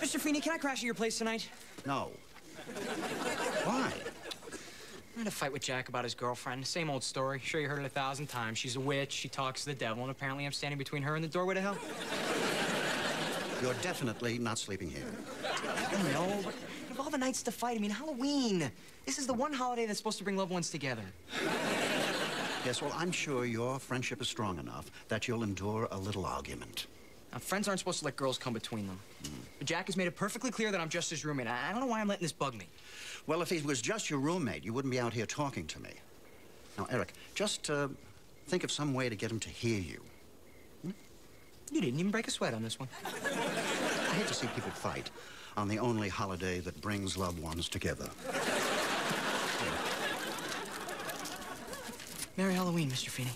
Mr. Feeney, can I crash at your place tonight? No. Why? I had a fight with Jack about his girlfriend. Same old story. Sure, you heard it a thousand times. She's a witch. She talks to the devil, and apparently I'm standing between her and the doorway to hell. You're definitely not sleeping here. I know, but of all the nights to fight, I mean, Halloween. This is the one holiday that's supposed to bring loved ones together. Yes, well, I'm sure your friendship is strong enough that you'll endure a little argument. Now, friends aren't supposed to let girls come between them. But Jack has made it perfectly clear that I'm just his roommate. I I don't know why I'm letting this bug me. Well, if he was just your roommate, you wouldn't be out here talking to me. Now, Eric, just uh, think of some way to get him to hear you. You didn't even break a sweat on this one. I hate to see people fight on the only holiday that brings loved ones together. Merry Halloween, Mr. Feeney.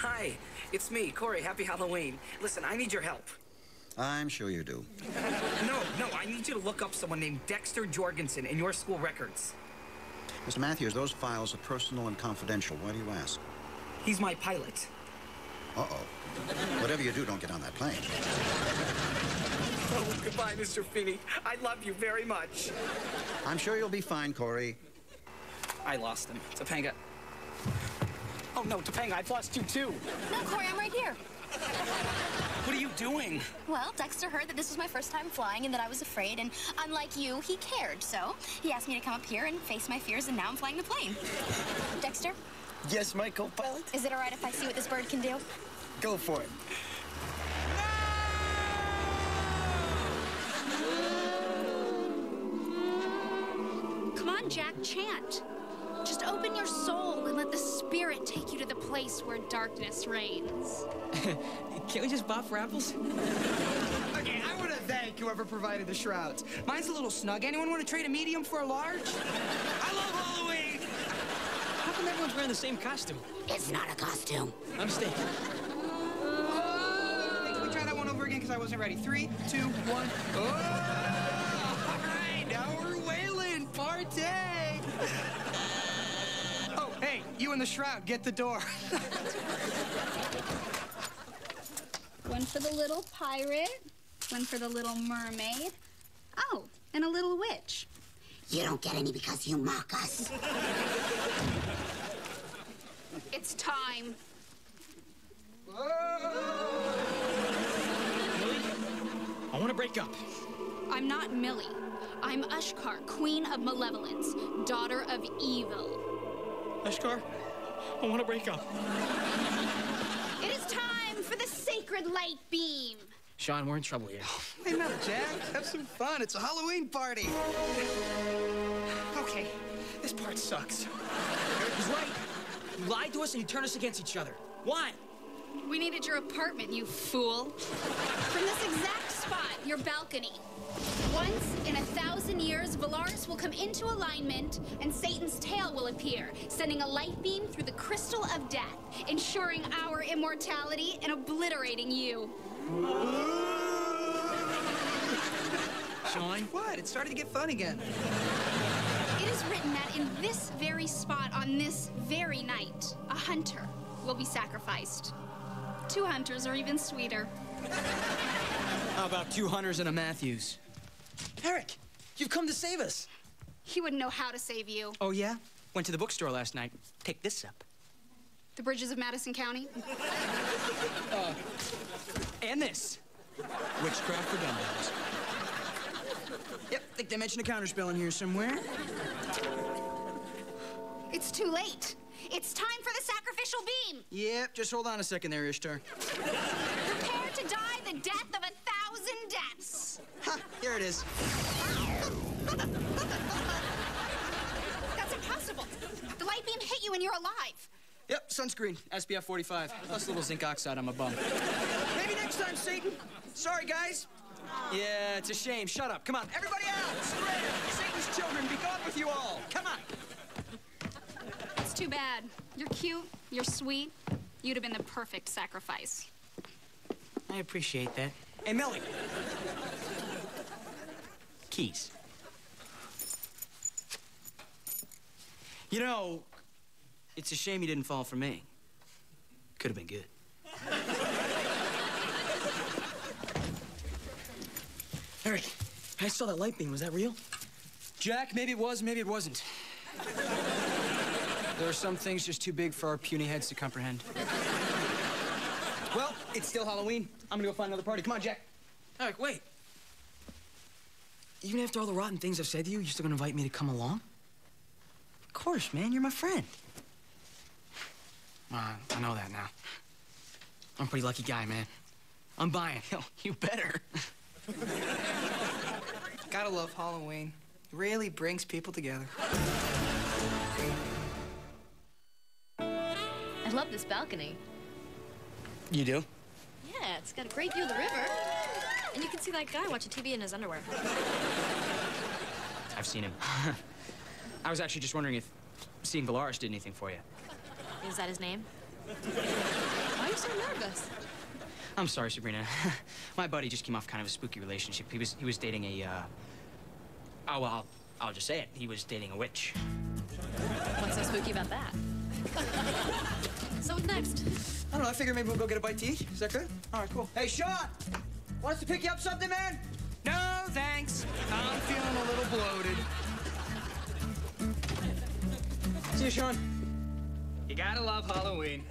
Hi! It's me, Corey. Happy Halloween. Listen, I need your help. I'm sure you do. No, no, I need you to look up someone named Dexter Jorgensen in your school records. Mr. Matthews, those files are personal and confidential. Why do you ask? He's my pilot. Uh-oh. Whatever you do, don't get on that plane. Oh, goodbye, Mr. Feeney. I love you very much. I'm sure you'll be fine, Corey. I lost him. Topanga. Oh, no, Topanga, I've lost you too. No, Corey, I'm right here. What are you doing? Well, Dexter heard that this was my first time flying and that I was afraid, and unlike you, he cared. So he asked me to come up here and face my fears, and now I'm flying the plane. Dexter, Yes, my co-pilot. is it all right if I see what this bird can do? Go for it. Come on, Jack, chant. Just open your soul and let the spirit take you to the place where darkness reigns. Can't we just bop for apples? Okay, I want to thank whoever provided the shrouds. Mine's a little snug. Anyone want to trade a medium for a large? I love Halloween! How come everyone's wearing the same costume? It's not a costume. I'm mistaken. Hey, can we try that one over again? Because I wasn't ready. Three, two, one. Oh! All right, now we're wailing. Party! Hey, you in the shroud, get the door. One for the little pirate, one for the little mermaid. Oh, and a little witch. You don't get any because you mock us. It's time. I want to break up. I'm not Millie. I'm Ushkar, Queen of Malevolence, daughter of evil. Ashkar, I want to break up. It is time for the sacred light beam. Shawn, we're in trouble here. Hey, no, Jack, have some fun. It's a Halloween party. Okay, this part sucks. Eric was right. You lied to us and you turned us against each other. Why? We needed your apartment, you fool. From this exact spot, your balcony. Once in a thousand years, Valaris will come into alignment and Satan's tail will appear, sending a light beam through the crystal of death, ensuring our immortality and obliterating you. Shawn? What? It started to get fun again. It is written that in this very spot on this very night, a hunter will be sacrificed. Two hunters are even sweeter. How about two hunters and a Matthews? Eric, you've come to save us. He wouldn't know how to save you. Oh, yeah? Went to the bookstore last night. Pick this up. The bridges of Madison County? Uh, and this. Witchcraft for Dumbbells. Yep, think they mentioned a counterspell in here somewhere. It's too late. It's time for the sacrificial beam. Yep, just hold on a second there, Ishtar. Prepare to die the death of a thousand deaths. Ha, here it is. That's impossible. The light beam hit you and you're alive. Yep, sunscreen. SPF 45. Plus a little zinc oxide on my bum. Maybe next time, Satan. Sorry, guys. Yeah, it's a shame. Shut up. Come on. Everybody out! Spread! Satan's children, be gone with you all! Come on! It's too bad. You're cute. You're sweet. You'd have been the perfect sacrifice. I appreciate that. Hey, Millie. Keys. You know, It's a shame you didn't fall for me. Could have been good. Eric, I saw that light beam. Was that real? Jack, maybe it was, maybe it wasn't. there are some things just too big for our puny heads to comprehend. Well, it's still Halloween. I'm gonna go find another party. Come on, Jack. Eric, wait. Even after all the rotten things I've said to you, you're still gonna invite me to come along? Of course, man. You're my friend. Uh, I know that now. I'm a pretty lucky guy, man. I'm buying. Yo, you better. Gotta love Halloween. It really brings people together. I love this balcony. You do? It's got a great view of the river. And you can see that guy watching TV in his underwear. I've seen him. I was actually just wondering if seeing Valaris did anything for you. Is that his name? Why are you so nervous? I'm sorry, Sabrina. My buddy just came off kind of a spooky relationship. He was he was dating a uh Oh well, I'll, I'll just say it. He was dating a witch. What's so spooky about that? so what's next? I don't know. I figure maybe we'll go get a bite to eat. Is that good? All right, cool. Hey, Shawn! Want us to pick you up something, man? No, thanks. I'm feeling a little bloated. See you, Shawn. You gotta love Halloween.